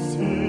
see.